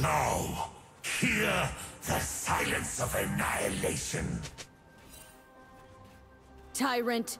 Now, hear the silence of annihilation. Tyrant!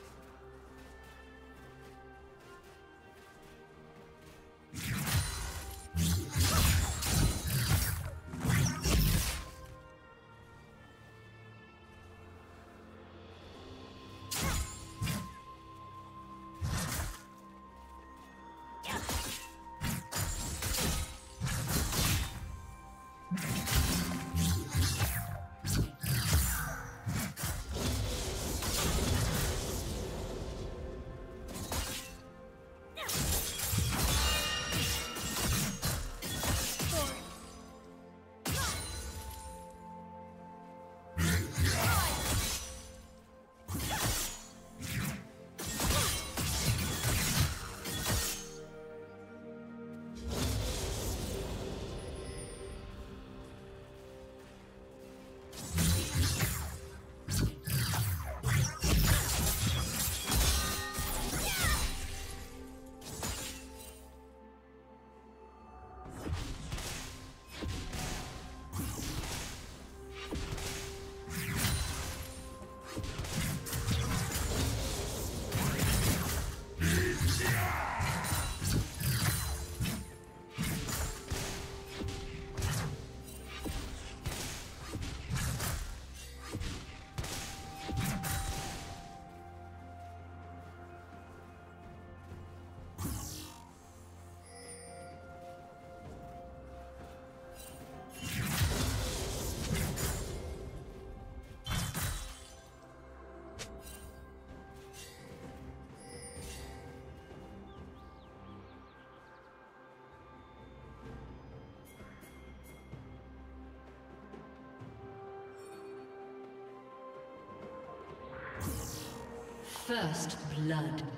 First blood.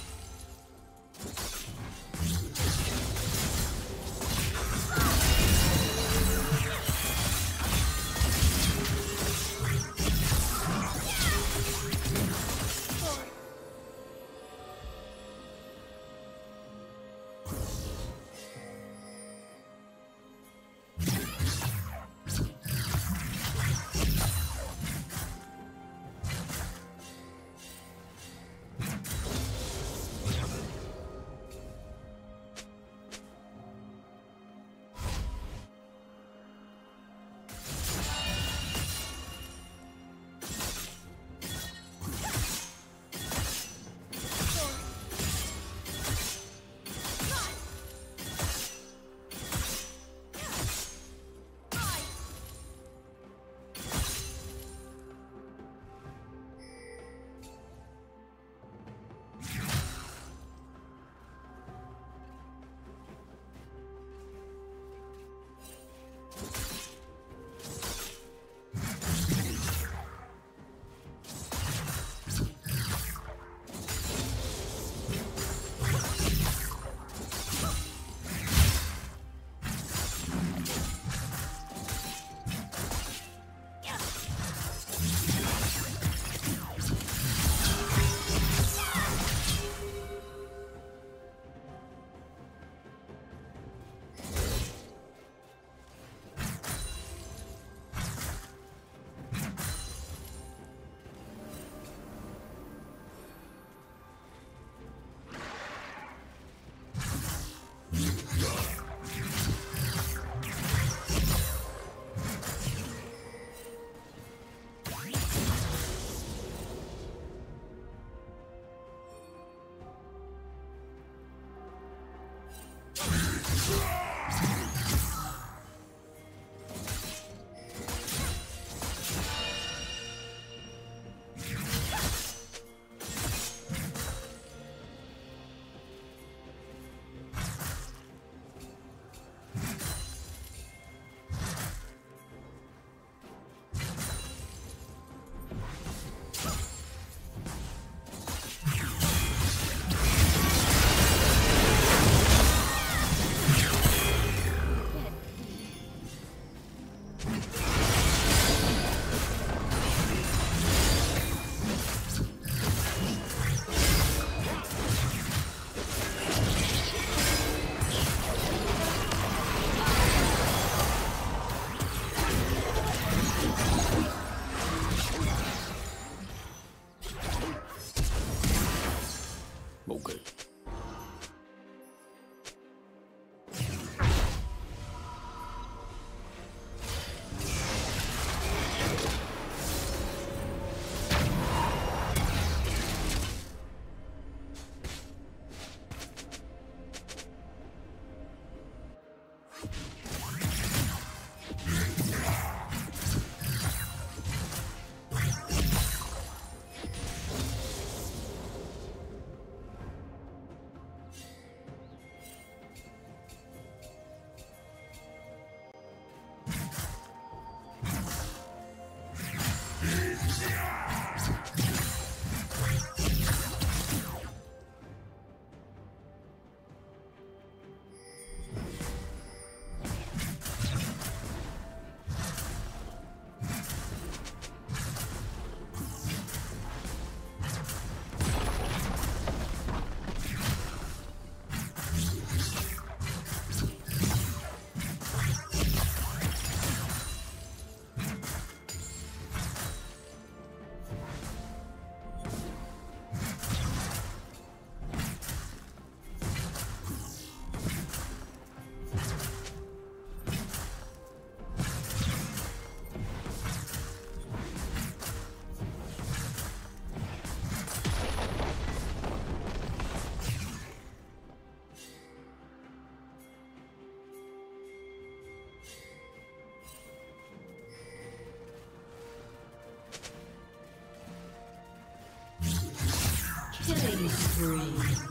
Spree.